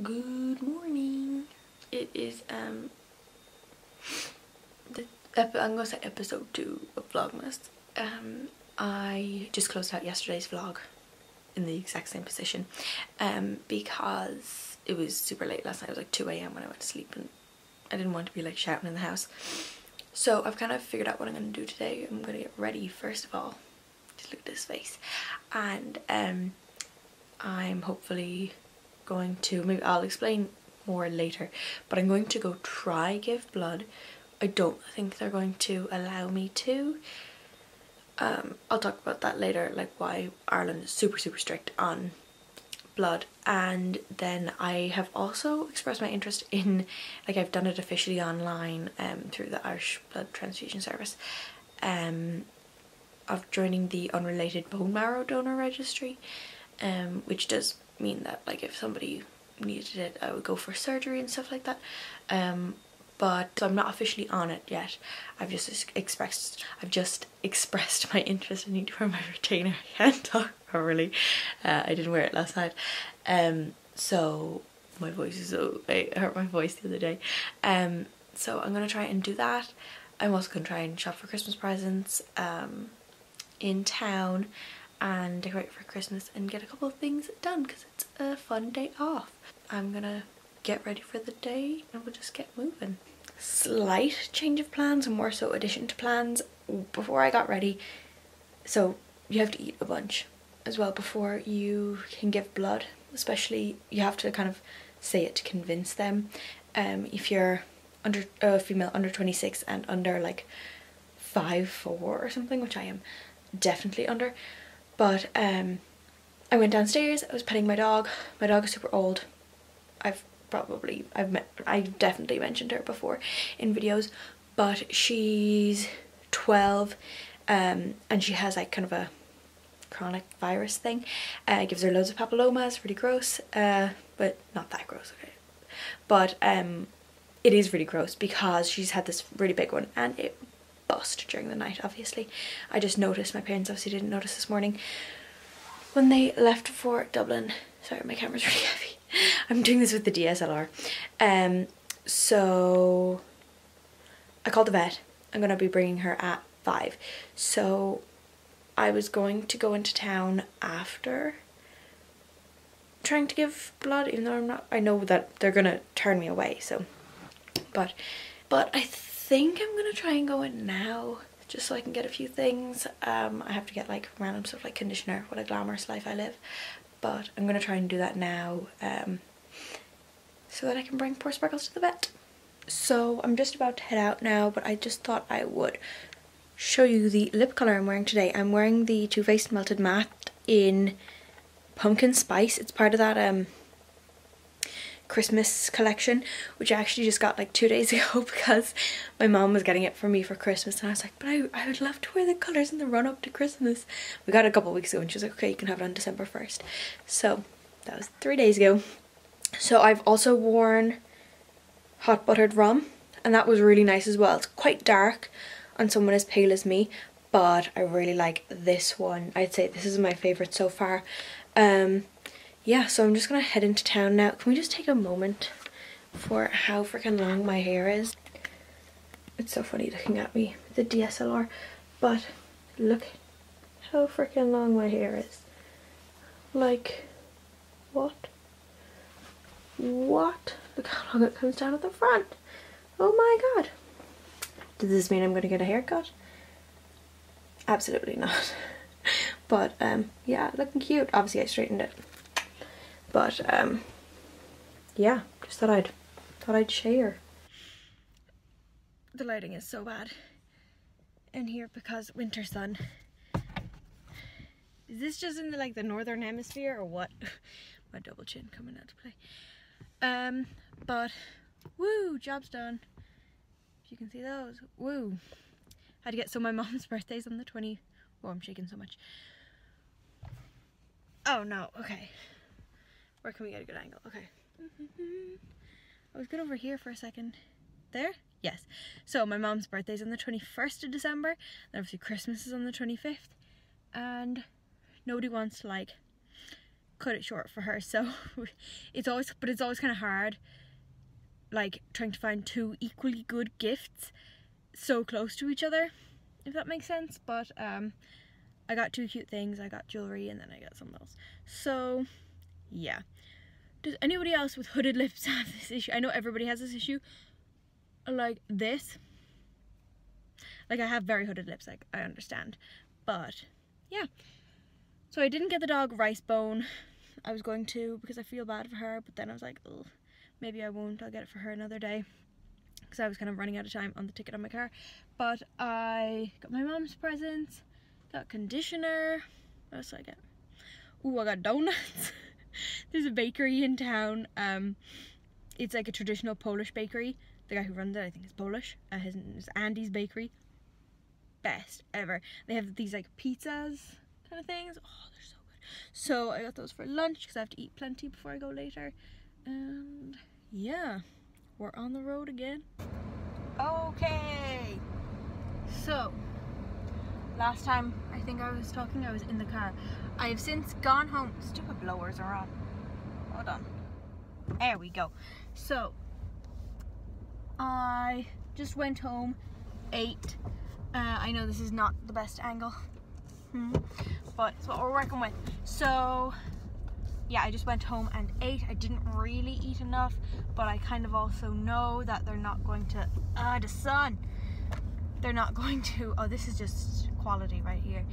Good morning. It is um the I'm gonna say episode two of Vlogmas. Um, I just closed out yesterday's vlog in the exact same position, um, because it was super late last night. It was like two a.m. when I went to sleep, and I didn't want to be like shouting in the house. So I've kind of figured out what I'm gonna do today. I'm gonna get ready first of all. Just look at this face, and um, I'm hopefully going to, maybe I'll explain more later, but I'm going to go try give blood. I don't think they're going to allow me to. Um, I'll talk about that later, like why Ireland is super, super strict on blood. And then I have also expressed my interest in, like I've done it officially online um, through the Irish Blood Transfusion Service, um, of joining the Unrelated Bone Marrow Donor Registry, um, which does mean that like if somebody needed it I would go for surgery and stuff like that. Um but I'm not officially on it yet. I've just expressed I've just expressed my interest I need to wear my retainer I can't talk properly. Uh, I didn't wear it last night. Um so my voice is so I hurt my voice the other day. Um so I'm gonna try and do that. I'm also gonna try and shop for Christmas presents um in town and decorate for Christmas and get a couple of things done because it's a fun day off. I'm gonna get ready for the day and we'll just get moving. Slight change of plans, and more so addition to plans. Before I got ready, so you have to eat a bunch as well before you can give blood, especially you have to kind of say it to convince them. Um, if you're under a uh, female under 26 and under like five four or something, which I am definitely under, but um, I went downstairs, I was petting my dog. My dog is super old. I've probably, I've met, I've definitely mentioned her before in videos, but she's 12 um, and she has like kind of a chronic virus thing. Uh, it gives her loads of papillomas, really gross, uh, but not that gross, okay. But um, it is really gross because she's had this really big one and it bust during the night obviously. I just noticed, my parents obviously didn't notice this morning when they left for Dublin. Sorry, my camera's really heavy. I'm doing this with the DSLR. Um, so I called the vet. I'm to be bringing her at 5. So I was going to go into town after trying to give blood even though I'm not I know that they're gonna turn me away so but but I think I'm gonna try and go in now just so I can get a few things. Um, I have to get like random stuff like conditioner, what a glamorous life I live. But I'm gonna try and do that now um, so that I can bring poor Sparkles to the vet. So I'm just about to head out now, but I just thought I would show you the lip colour I'm wearing today. I'm wearing the Too Faced Melted Matte in Pumpkin Spice. It's part of that um, Christmas collection, which I actually just got like two days ago because my mom was getting it for me for Christmas and I was like, but I, I would love to wear the colours in the run up to Christmas. We got it a couple weeks ago and she was like, okay, you can have it on December 1st. So that was three days ago. So I've also worn hot buttered rum and that was really nice as well. It's quite dark on someone as pale as me, but I really like this one. I'd say this is my favourite so far. Um, yeah, so I'm just gonna head into town now. Can we just take a moment for how freaking long my hair is? It's so funny looking at me with the DSLR, but look how freaking long my hair is. Like, what? What? Look how long it comes down at the front. Oh my god. Does this mean I'm gonna get a haircut? Absolutely not. but um, yeah, looking cute. Obviously I straightened it. But um, yeah, just thought I'd thought I'd share. The lighting is so bad in here because winter sun. Is this just in the like the northern hemisphere or what? My double chin coming out to play. Um, but woo, job's done. If you can see those, woo. Had to get so my mom's birthday's on the 20. Oh, I'm shaking so much. Oh no, okay. Can we get a good angle? Okay. I was good over here for a second. There? Yes. So my mom's birthday's on the 21st of December. Then obviously Christmas is on the 25th. And nobody wants to like cut it short for her. So it's always, but it's always kind of hard, like trying to find two equally good gifts so close to each other, if that makes sense. But um, I got two cute things. I got jewelry and then I got something else. So yeah. Does anybody else with hooded lips have this issue? I know everybody has this issue. Like this. Like I have very hooded lips, like I understand. But yeah. So I didn't get the dog rice bone. I was going to because I feel bad for her, but then I was like, maybe I won't. I'll get it for her another day. Because I was kind of running out of time on the ticket on my car. But I got my mom's presents, got conditioner. What else did I get? Ooh, I got donuts. There's a bakery in town. Um, it's like a traditional Polish bakery. The guy who runs it, I think, is Polish. Uh, his name is Andy's Bakery. Best ever. They have these like pizzas kind of things. Oh, they're so good. So I got those for lunch because I have to eat plenty before I go later. And yeah, we're on the road again. Okay. So, last time I think I was talking, I was in the car. I have since gone home. Stupid blowers are on. Hold on. There we go. So, I just went home, ate. Uh, I know this is not the best angle, hmm. but it's what we're working with. So, yeah, I just went home and ate. I didn't really eat enough, but I kind of also know that they're not going to. Ah, the sun! They're not going to. Oh, this is just quality right here.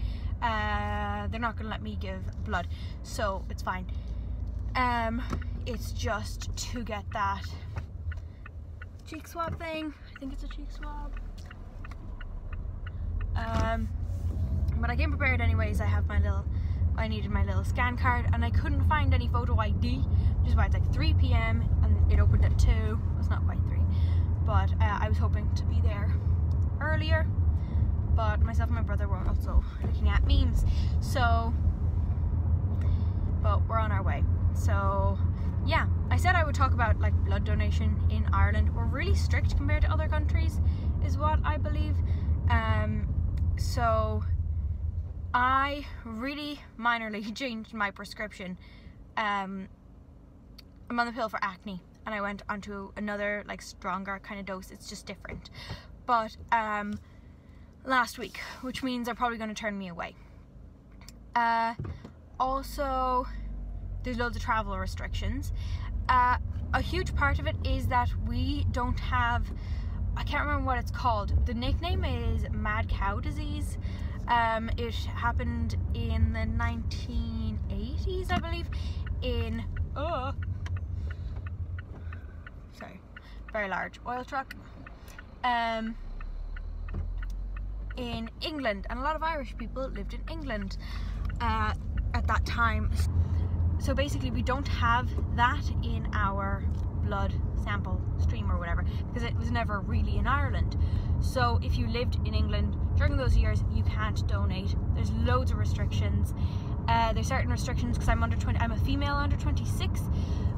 Uh, they're not going to let me give blood, so it's fine. Um, it's just to get that cheek swab thing. I think it's a cheek swab. Um, but I came prepared anyways. I have my little, I needed my little scan card and I couldn't find any photo ID, which is why it's like 3 p.m. and it opened at 2. It's not quite 3. But uh, I was hoping to be there earlier. But myself and my brother were also looking at memes. So, but we're on our way. So, yeah, I said I would talk about like blood donation in Ireland. We're really strict compared to other countries, is what I believe. Um, so I really minorly changed my prescription. Um, I'm on the pill for acne, and I went onto another like stronger kind of dose. It's just different. But um, last week, which means they're probably going to turn me away. Uh, also, there's loads of travel restrictions. Uh, a huge part of it is that we don't have I can't remember what it's called. The nickname is mad cow disease. Um, it happened in the 1980s, I believe, in uh, sorry, very large oil truck. Um, in England, and a lot of Irish people lived in England uh, at that time. So basically, we don't have that in our blood sample stream or whatever because it was never really in Ireland. So if you lived in England during those years, you can't donate. There's loads of restrictions. Uh, there's certain restrictions because I'm under 20. I'm a female under 26,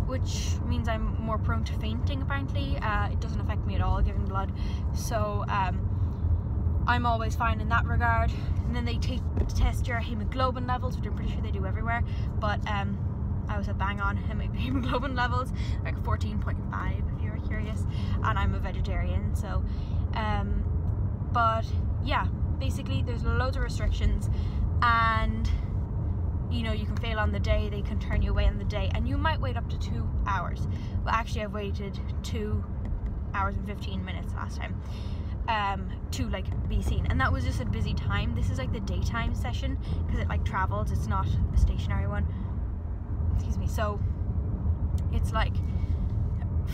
which means I'm more prone to fainting. Apparently, uh, it doesn't affect me at all giving blood. So um, I'm always fine in that regard. And then they take test your hemoglobin levels, which I'm pretty sure they do everywhere. But um, I was at bang on hemoglobin levels, like 14.5 if you were curious, and I'm a vegetarian, so, um, but yeah, basically there's loads of restrictions, and you know, you can fail on the day, they can turn you away on the day, and you might wait up to two hours. Well, actually, I've waited two hours and 15 minutes last time um, to like be seen, and that was just a busy time. This is like the daytime session because it like travels, it's not a stationary one. Excuse me. So it's like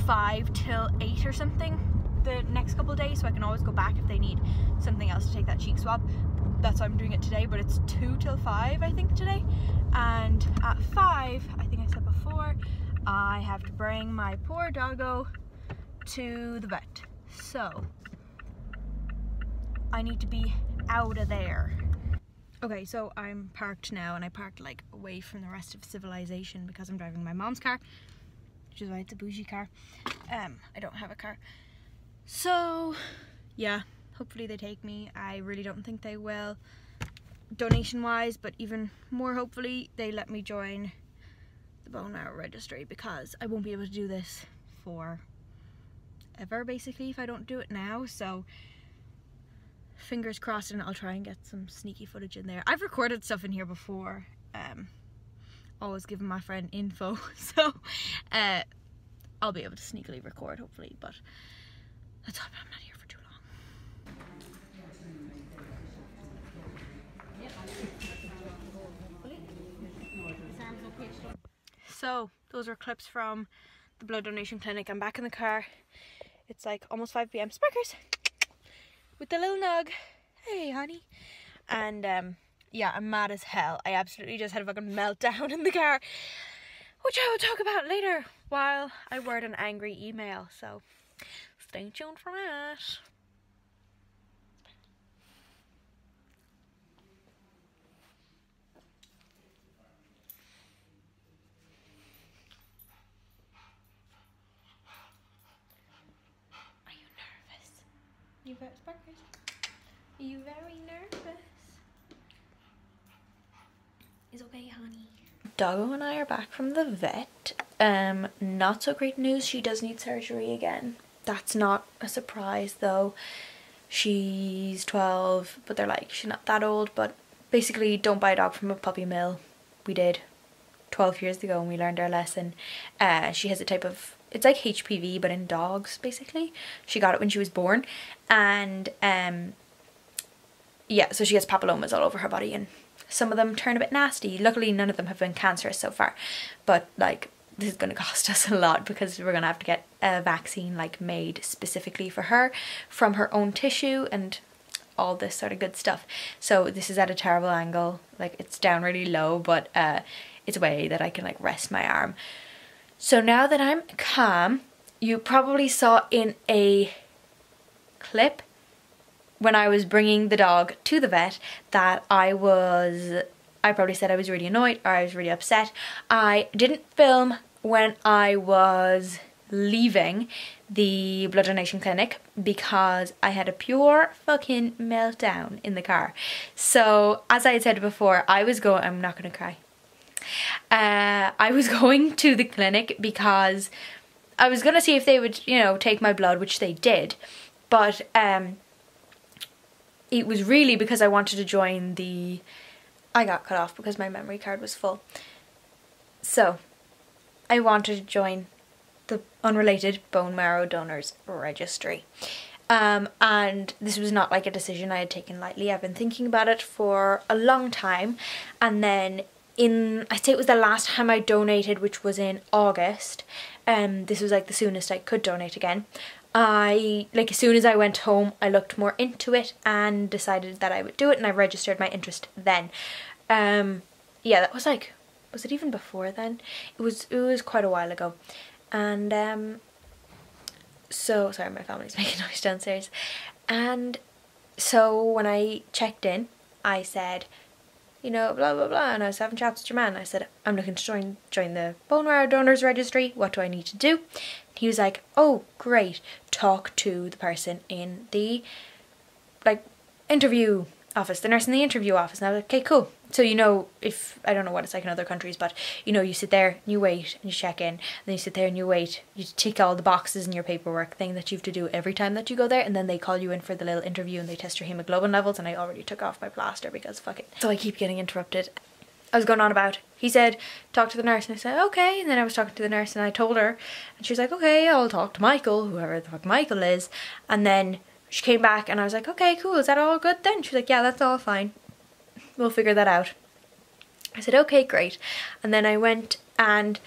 five till eight or something the next couple days so I can always go back if they need something else to take that cheek swab that's why I'm doing it today but it's two till five I think today and at five I think I said before I have to bring my poor doggo to the vet so I need to be out of there Okay, so I'm parked now and I parked like away from the rest of civilization because I'm driving my mom's car, which is why it's a bougie car. Um, I don't have a car. So, yeah, hopefully they take me. I really don't think they will donation wise, but even more hopefully they let me join the bone marrow registry because I won't be able to do this for ever basically if I don't do it now so fingers crossed and I'll try and get some sneaky footage in there. I've recorded stuff in here before um, always giving my friend info so uh, I'll be able to sneakily record hopefully but let's hope I'm not here for too long. So those are clips from the blood donation clinic. I'm back in the car. It's like almost 5 p.m. Sparkers with the little nug. Hey honey. And um yeah, I'm mad as hell. I absolutely just had a fucking meltdown in the car, which I will talk about later while I word an angry email. So stay tuned for that. Are you nervous? You very sparkers? Are you very nervous? It's okay, honey. Doggo and I are back from the vet. Um, not so great news. She does need surgery again. That's not a surprise though. She's 12, but they're like, she's not that old, but basically don't buy a dog from a puppy mill. We did 12 years ago and we learned our lesson. Uh, she has a type of, it's like HPV but in dogs basically. She got it when she was born and um, yeah, so she has papillomas all over her body and some of them turn a bit nasty. Luckily none of them have been cancerous so far, but like this is going to cost us a lot because we're going to have to get a vaccine like made specifically for her from her own tissue and all this sort of good stuff. So this is at a terrible angle, like it's down really low, but uh, it's a way that I can like rest my arm. So now that I'm calm, you probably saw in a clip when I was bringing the dog to the vet that I was I probably said I was really annoyed or I was really upset. I didn't film when I was leaving the blood donation clinic because I had a pure fucking meltdown in the car. So as I had said before, I was going, I'm not going to cry. Uh, I was going to the clinic because I was going to see if they would, you know, take my blood, which they did. But um, it was really because I wanted to join the I got cut off because my memory card was full. So, I wanted to join the unrelated bone marrow donors registry. Um, and this was not like a decision I had taken lightly. I've been thinking about it for a long time. And then in, I'd say it was the last time I donated, which was in August. Um, this was like the soonest I could donate again. I, like as soon as I went home, I looked more into it and decided that I would do it and I registered my interest then. Um, yeah, that was like, was it even before then? It was, it was quite a while ago. And um, so, sorry, my family's making noise downstairs. And so when I checked in, I said, you know, blah blah blah, and I was having chats with your man. I said, I'm looking to join join the bone marrow donors registry. What do I need to do? He was like, oh great, talk to the person in the like interview office, the nurse in the interview office. And I was like, okay, cool. So you know, if I don't know what it's like in other countries, but you know, you sit there and you wait and you check in, and then you sit there and you wait. You tick all the boxes in your paperwork thing that you have to do every time that you go there, and then they call you in for the little interview and they test your hemoglobin levels. And I already took off my plaster because fuck it. So I keep getting interrupted. I was going on about. He said, talk to the nurse. And I said, okay. And then I was talking to the nurse and I told her. And she was like, okay, I'll talk to Michael, whoever the fuck Michael is. And then she came back and I was like, okay, cool. Is that all good then? She was like, yeah, that's all fine. We'll figure that out. I said, okay, great. And then I went and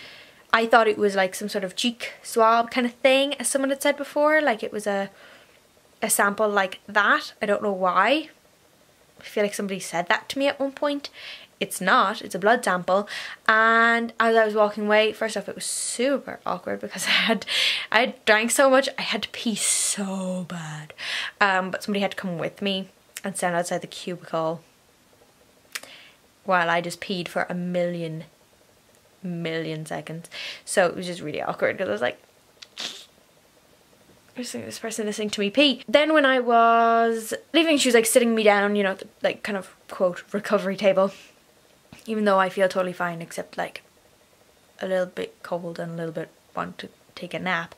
I thought it was like some sort of cheek swab kind of thing, as someone had said before. Like it was a, a sample like that. I don't know why. I feel like somebody said that to me at one point it's not it's a blood sample. And as I was walking away first off it was super awkward because I had I had drank so much I had to pee so bad. Um, but somebody had to come with me and stand outside the cubicle while I just peed for a million million seconds. So it was just really awkward because I was like this person listening to me pee. Then when I was leaving, she was like sitting me down, you know, the, like kind of quote recovery table even though I feel totally fine except like a little bit cold and a little bit want to take a nap,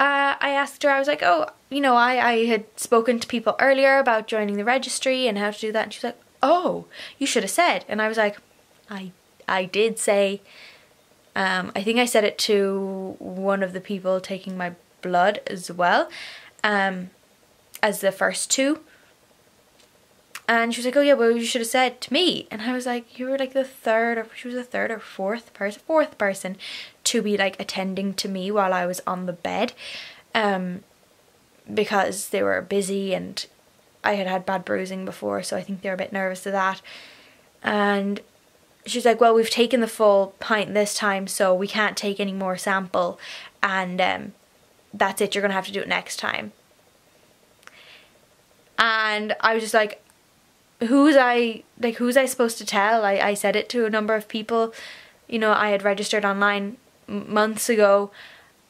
uh, I asked her, I was like, oh, you know, I, I had spoken to people earlier about joining the registry and how to do that. And she's like, oh, you should have said. And I was like, I, I did say, um, I think I said it to one of the people taking my blood as well, um, as the first two. And she was like, oh yeah, well you should have said to me. And I was like, you were like the third, or she was the third or fourth person, fourth person to be like attending to me while I was on the bed. Um, because they were busy and I had had bad bruising before, so I think they were a bit nervous of that. And she's like, well, we've taken the full pint this time, so we can't take any more sample. And um, that's it, you're going to have to do it next time. And I was just like, who's I like who's I supposed to tell? I, I said it to a number of people. You know, I had registered online months ago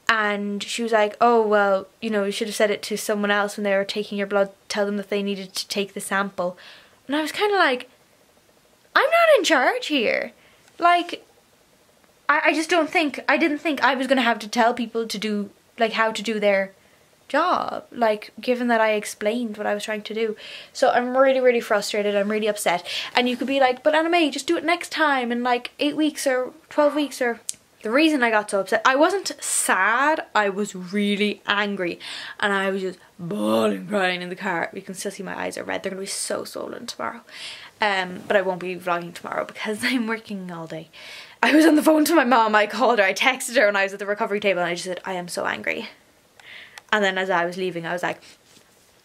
and she was like, "Oh, well, you know, you should have said it to someone else when they were taking your blood, tell them that they needed to take the sample." And I was kind of like, "I'm not in charge here." Like I I just don't think I didn't think I was going to have to tell people to do like how to do their job like given that I explained what I was trying to do. So I'm really really frustrated. I'm really upset. And you could be like but AnnaMae just do it next time in like 8 weeks or 12 weeks or the reason I got so upset I wasn't sad. I was really angry. And I was just bawling crying in the car you can still see my eyes are red. They're gonna be so swollen tomorrow. Um but I won't be vlogging tomorrow because I'm working all day. I was on the phone to my mom. I called her. I texted her when I was at the recovery table and I just said I am so angry and then as I was leaving, I was like,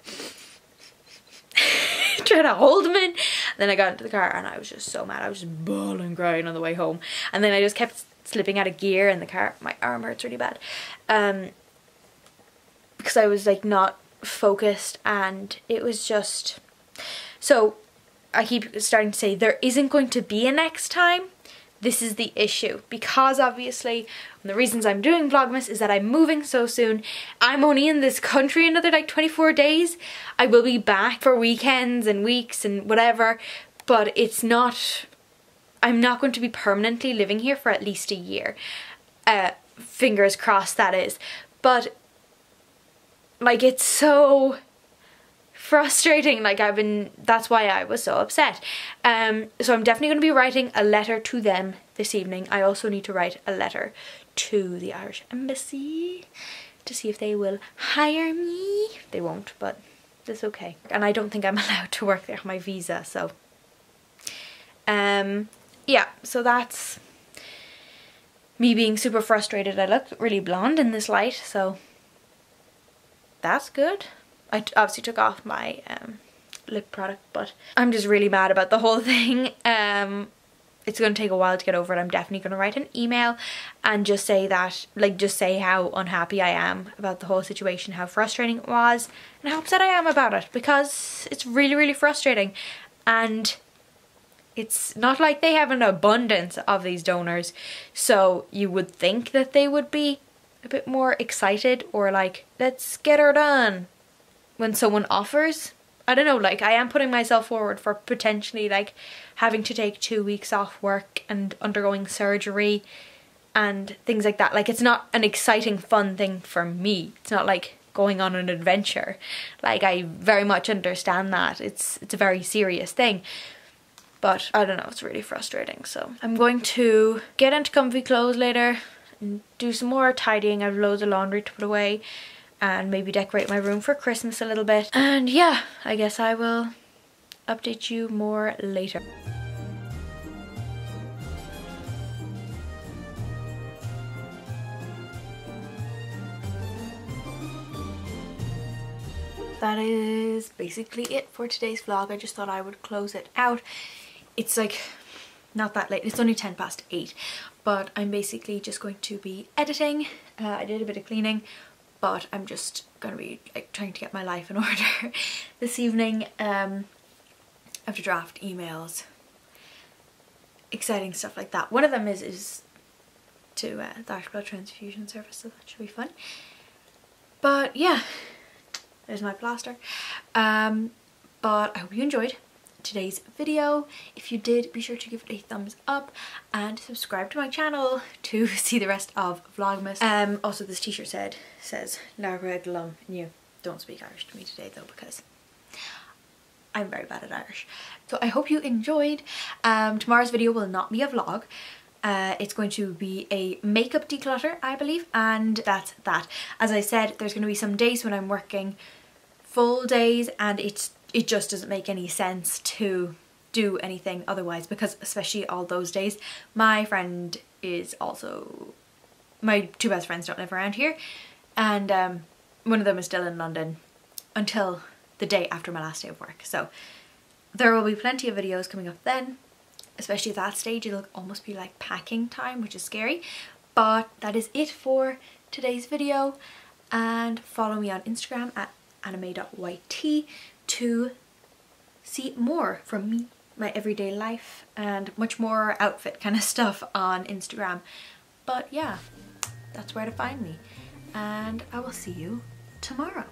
trying to hold him in. And then I got into the car and I was just so mad. I was just bawling crying on the way home. And then I just kept slipping out of gear in the car. My arm hurts really bad. Um, because I was like not focused and it was just... So I keep starting to say there isn't going to be a next time this is the issue because obviously the reasons I'm doing Vlogmas is that I'm moving so soon. I'm only in this country another like 24 days. I will be back for weekends and weeks and whatever but it's not I'm not going to be permanently living here for at least a year. Uh, fingers crossed that is. But like it's so frustrating like I've been that's why I was so upset. Um so I'm definitely going to be writing a letter to them this evening. I also need to write a letter to the Irish embassy to see if they will hire me. They won't but that's okay. And I don't think I'm allowed to work there on my visa so. Um yeah so that's me being super frustrated. I look really blonde in this light so that's good I obviously took off my um, lip product but I'm just really mad about the whole thing. Um, it's going to take a while to get over it. I'm definitely going to write an email and just say that, like just say how unhappy I am about the whole situation, how frustrating it was and how upset I am about it because it's really, really frustrating. And it's not like they have an abundance of these donors. So you would think that they would be a bit more excited or like, let's get her done when someone offers I don't know, like I am putting myself forward for potentially like having to take two weeks off work and undergoing surgery and things like that. Like it's not an exciting fun thing for me. It's not like going on an adventure. Like I very much understand that. It's it's a very serious thing. But I don't know, it's really frustrating. So I'm going to get into comfy clothes later and do some more tidying. I have loads of laundry to put away and maybe decorate my room for Christmas a little bit. And yeah, I guess I will update you more later. that is basically it for today's vlog. I just thought I would close it out. It's like not that late. It's only 10 past 8 but I'm basically just going to be editing. Uh, I did a bit of cleaning but I'm just gonna be like trying to get my life in order this evening. Um, I have to draft emails, exciting stuff like that. One of them is is to uh, the Irish Blood Transfusion Service, so that should be fun. But yeah, there's my plaster. Um, but I hope you enjoyed. Today's video. If you did, be sure to give it a thumbs up and subscribe to my channel to see the rest of Vlogmas. Um, also this t-shirt said, says Lara Glum and you don't speak Irish to me today though because I'm very bad at Irish. So I hope you enjoyed. Um, tomorrow's video will not be a vlog. Uh, it's going to be a makeup declutter, I believe, and that's that. As I said, there's going to be some days when I'm working full days and it's it just doesn't make any sense to do anything otherwise because especially all those days my friend is also my two best friends don't live around here and um, one of them is still in London until the day after my last day of work. So there will be plenty of videos coming up then especially at that stage it'll almost be like packing time which is scary but that is it for today's video and follow me on Instagram at annamae.yt to see more from me, my everyday life and much more outfit kind of stuff on Instagram. But yeah, that's where to find me and I will see you tomorrow.